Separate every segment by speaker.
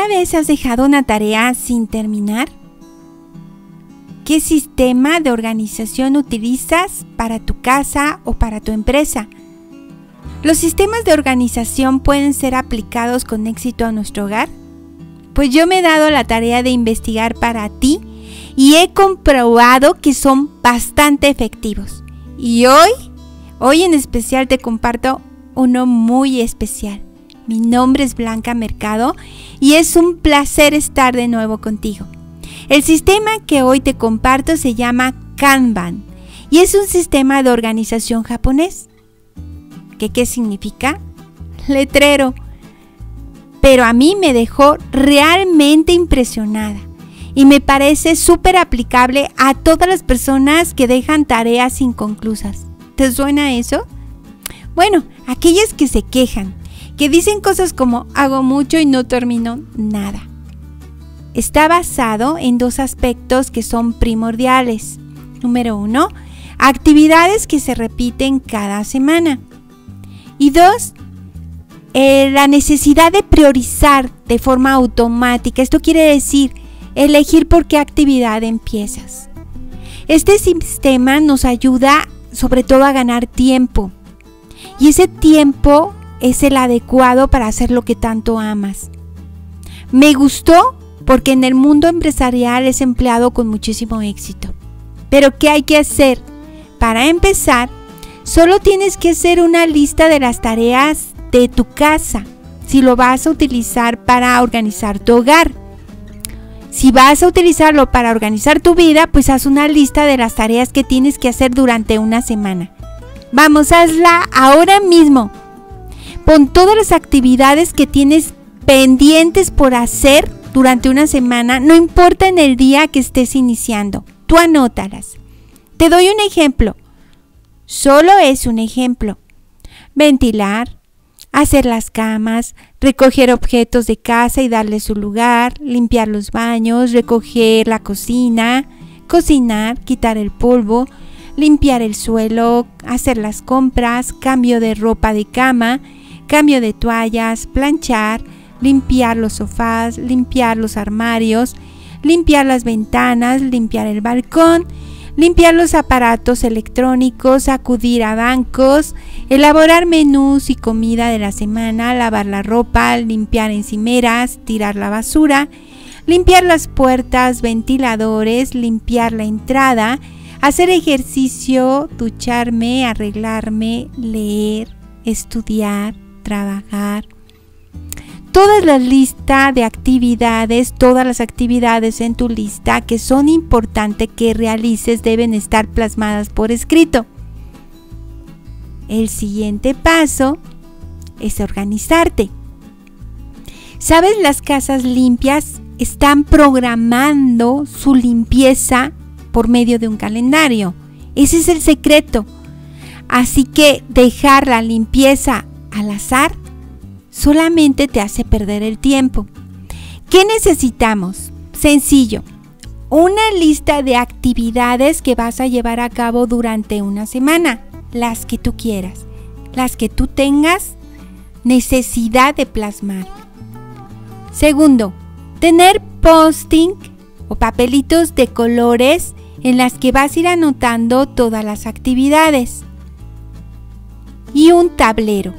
Speaker 1: ¿Alguna vez has dejado una tarea sin terminar? ¿Qué sistema de organización utilizas para tu casa o para tu empresa? ¿Los sistemas de organización pueden ser aplicados con éxito a nuestro hogar? Pues yo me he dado la tarea de investigar para ti y he comprobado que son bastante efectivos. Y hoy, hoy en especial te comparto uno muy especial. Mi nombre es Blanca Mercado y es un placer estar de nuevo contigo. El sistema que hoy te comparto se llama Kanban y es un sistema de organización japonés. ¿Qué, qué significa? Letrero. Pero a mí me dejó realmente impresionada y me parece súper aplicable a todas las personas que dejan tareas inconclusas. ¿Te suena eso? Bueno, aquellas que se quejan, que dicen cosas como hago mucho y no termino nada. Está basado en dos aspectos que son primordiales. Número uno, actividades que se repiten cada semana. Y dos, eh, la necesidad de priorizar de forma automática. Esto quiere decir elegir por qué actividad empiezas. Este sistema nos ayuda sobre todo a ganar tiempo. Y ese tiempo es el adecuado para hacer lo que tanto amas. Me gustó porque en el mundo empresarial es empleado con muchísimo éxito. Pero ¿qué hay que hacer? Para empezar, solo tienes que hacer una lista de las tareas de tu casa si lo vas a utilizar para organizar tu hogar. Si vas a utilizarlo para organizar tu vida, pues haz una lista de las tareas que tienes que hacer durante una semana. Vamos, hazla ahora mismo. Pon todas las actividades que tienes pendientes por hacer durante una semana, no importa en el día que estés iniciando. Tú anótalas. Te doy un ejemplo. Solo es un ejemplo. Ventilar, hacer las camas, recoger objetos de casa y darle su lugar, limpiar los baños, recoger la cocina, cocinar, quitar el polvo, limpiar el suelo, hacer las compras, cambio de ropa de cama, cambio de toallas, planchar, limpiar los sofás, limpiar los armarios, limpiar las ventanas, limpiar el balcón, limpiar los aparatos electrónicos, acudir a bancos, elaborar menús y comida de la semana, lavar la ropa, limpiar encimeras, tirar la basura, limpiar las puertas, ventiladores, limpiar la entrada, hacer ejercicio, ducharme, arreglarme, leer, estudiar, trabajar, toda la lista de actividades, todas las actividades en tu lista que son importantes que realices deben estar plasmadas por escrito. El siguiente paso es organizarte. ¿Sabes? Las casas limpias están programando su limpieza por medio de un calendario. Ese es el secreto. Así que dejar la limpieza al azar solamente te hace perder el tiempo. ¿Qué necesitamos? Sencillo, una lista de actividades que vas a llevar a cabo durante una semana, las que tú quieras, las que tú tengas necesidad de plasmar. Segundo, tener posting o papelitos de colores en las que vas a ir anotando todas las actividades. Y un tablero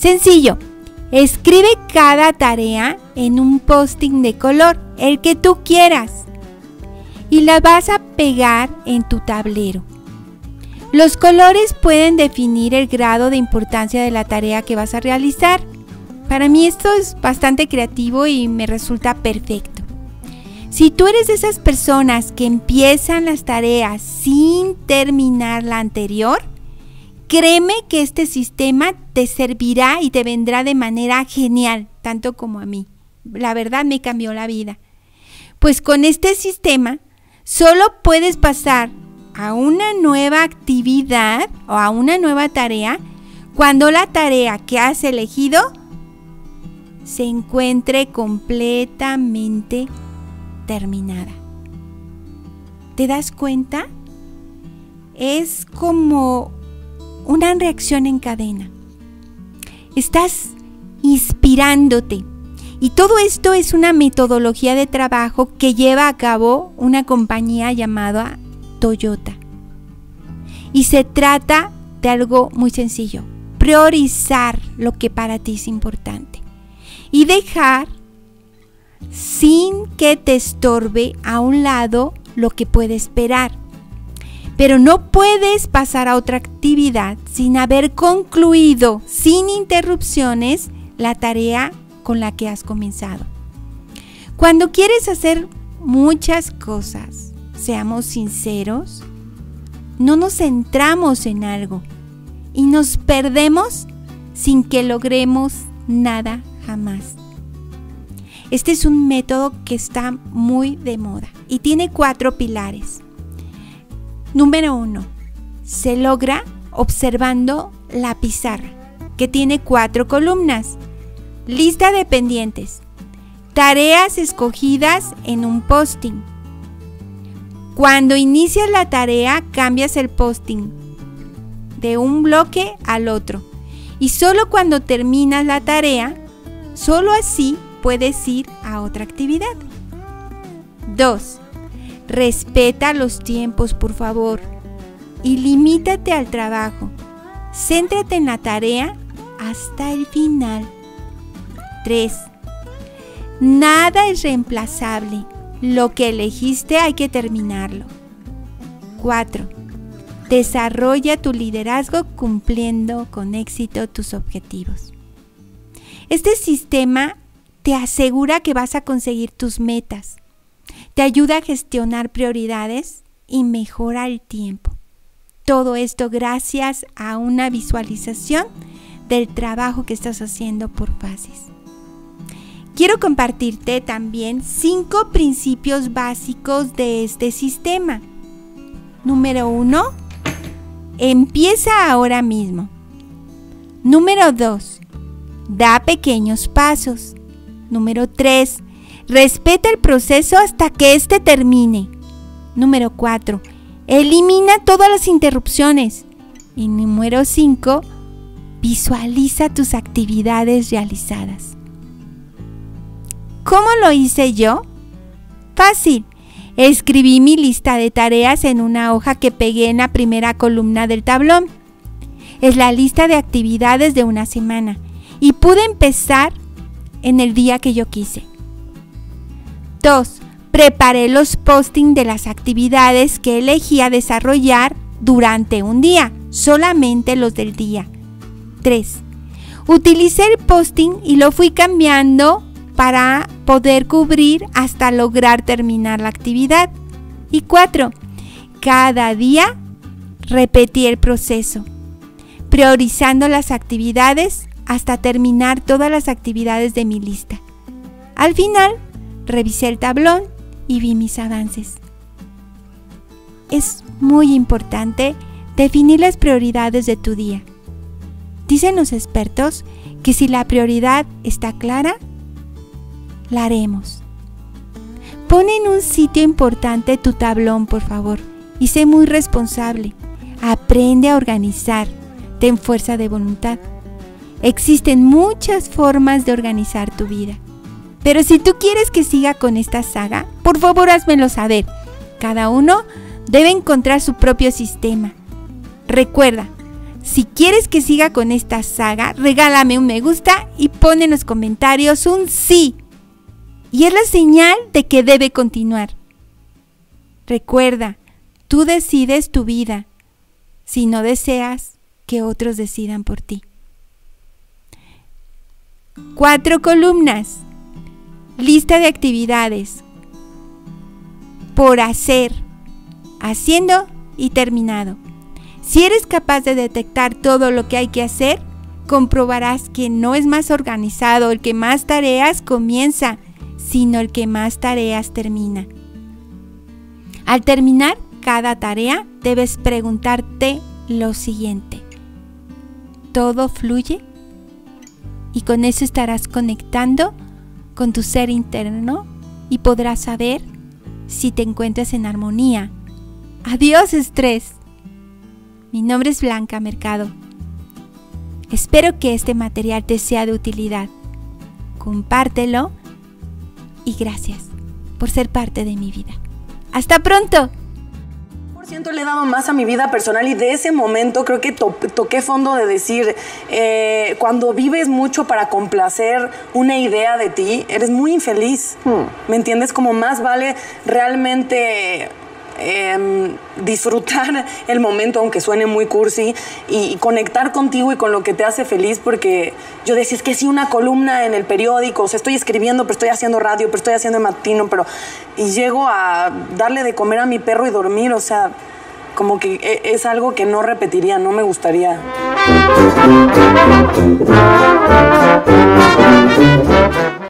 Speaker 1: Sencillo, escribe cada tarea en un posting de color, el que tú quieras, y la vas a pegar en tu tablero. Los colores pueden definir el grado de importancia de la tarea que vas a realizar. Para mí esto es bastante creativo y me resulta perfecto. Si tú eres de esas personas que empiezan las tareas sin terminar la anterior, Créeme que este sistema te servirá y te vendrá de manera genial, tanto como a mí. La verdad me cambió la vida. Pues con este sistema solo puedes pasar a una nueva actividad o a una nueva tarea cuando la tarea que has elegido se encuentre completamente terminada. ¿Te das cuenta? Es como una reacción en cadena. Estás inspirándote Y todo esto es una metodología de trabajo que lleva a cabo una compañía llamada Toyota. Y se trata de algo muy sencillo, priorizar lo que para ti es importante y dejar sin que te estorbe a un lado lo que puede esperar. Pero no puedes pasar a otra actividad sin haber concluido sin interrupciones la tarea con la que has comenzado. Cuando quieres hacer muchas cosas, seamos sinceros, no nos centramos en algo y nos perdemos sin que logremos nada jamás. Este es un método que está muy de moda y tiene cuatro pilares. Número uno, se logra observando la pizarra, que tiene cuatro columnas. Lista de pendientes. Tareas escogidas en un posting. Cuando inicias la tarea, cambias el posting de un bloque al otro. Y solo cuando terminas la tarea, solo así puedes ir a otra actividad. 2. Respeta los tiempos, por favor. Y limítate al trabajo. Céntrate en la tarea hasta el final. 3. Nada es reemplazable. Lo que elegiste hay que terminarlo. 4. Desarrolla tu liderazgo cumpliendo con éxito tus objetivos. Este sistema te asegura que vas a conseguir tus metas. Te ayuda a gestionar prioridades y mejora el tiempo. Todo esto gracias a una visualización del trabajo que estás haciendo por fases quiero compartirte también cinco principios básicos de este sistema. Número uno, empieza ahora mismo. Número dos, da pequeños pasos. Número tres, respeta el proceso hasta que éste termine. Número cuatro, elimina todas las interrupciones. Y número cinco, visualiza tus actividades realizadas. ¿Cómo lo hice yo? Fácil. Escribí mi lista de tareas en una hoja que pegué en la primera columna del tablón. Es la lista de actividades de una semana y pude empezar en el día que yo quise. 2. Preparé los postings de las actividades que elegí a desarrollar durante un día, solamente los del día. 3. Utilicé el posting y lo fui cambiando para poder cubrir hasta lograr terminar la actividad. Y cuatro, cada día repetí el proceso, priorizando las actividades hasta terminar todas las actividades de mi lista. Al final, revisé el tablón y vi mis avances. Es muy importante definir las prioridades de tu día. Dicen los expertos que si la prioridad está clara, la haremos. Pon en un sitio importante tu tablón, por favor, y sé muy responsable. Aprende a organizar. Ten fuerza de voluntad. Existen muchas formas de organizar tu vida. Pero si tú quieres que siga con esta saga, por favor házmelo saber. Cada uno debe encontrar su propio sistema. Recuerda, si quieres que siga con esta saga, regálame un me gusta y pon en los comentarios un sí y es la señal de que debe continuar. Recuerda, tú decides tu vida si no deseas que otros decidan por ti. Cuatro columnas. Lista de actividades. Por hacer. Haciendo y terminado. Si eres capaz de detectar todo lo que hay que hacer, comprobarás que no es más organizado el que más tareas comienza sino el que más tareas termina. Al terminar cada tarea, debes preguntarte lo siguiente. ¿Todo fluye? Y con eso estarás conectando con tu ser interno y podrás saber si te encuentras en armonía. Adiós estrés. Mi nombre es Blanca Mercado. Espero que este material te sea de utilidad. compártelo y gracias por ser parte de mi vida. Hasta pronto
Speaker 2: le he dado más a mi vida personal y de ese momento creo que toqué fondo de decir, eh, cuando vives mucho para complacer una idea de ti, eres muy infeliz. Hmm. ¿Me entiendes? Como más vale realmente em, disfrutar el momento, aunque suene muy cursi, y, conectar contigo y con lo que te hace feliz, porque yo decía, es que sí, una columna en el periódico, o sea, estoy escribiendo, pero estoy haciendo radio, pero estoy haciendo matino, pero... Y llego a darle de comer a mi perro y dormir, o sea, como que e, es algo que no repetiría, no me gustaría.